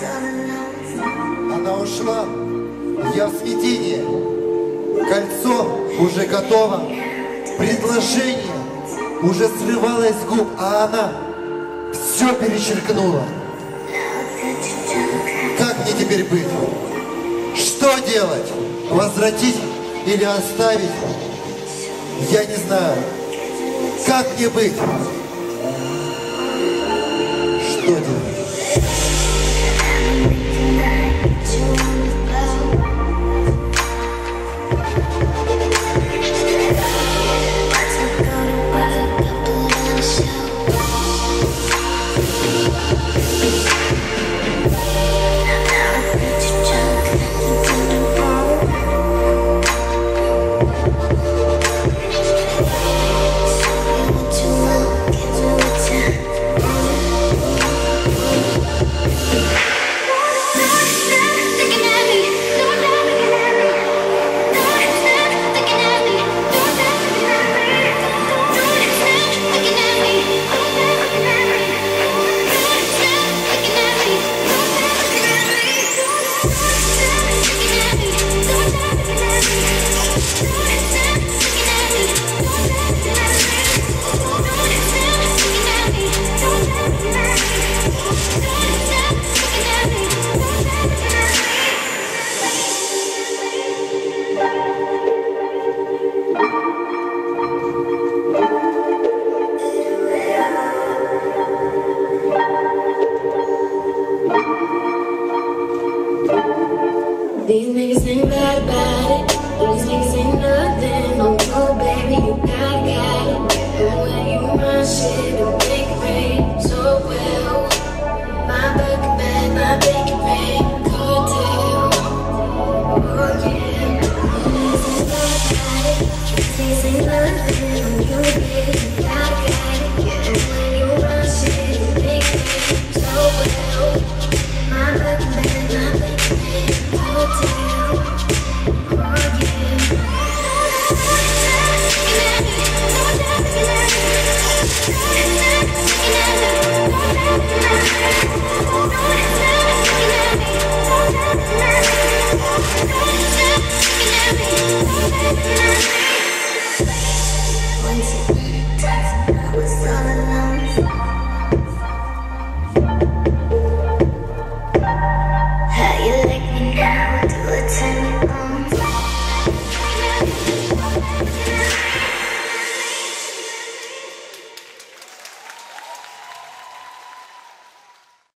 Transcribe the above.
Она ушла, я в сведении. Кольцо уже готово, предложение уже срывалось с губ, а она все перечеркнула. Как мне теперь быть? Что делать? Возвратить или оставить? Я не знаю. Как мне быть? Что делать? These niggas ain't bad about it. These niggas ain't nothing. love.